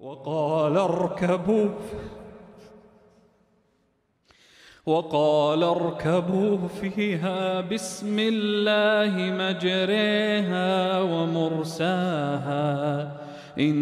وقال اركبوا وقال اركبوا فيها بسم الله مجريها ومرساها إن